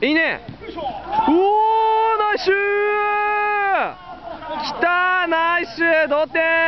いいね。おおナイス。シューきたナイス。シュー同点。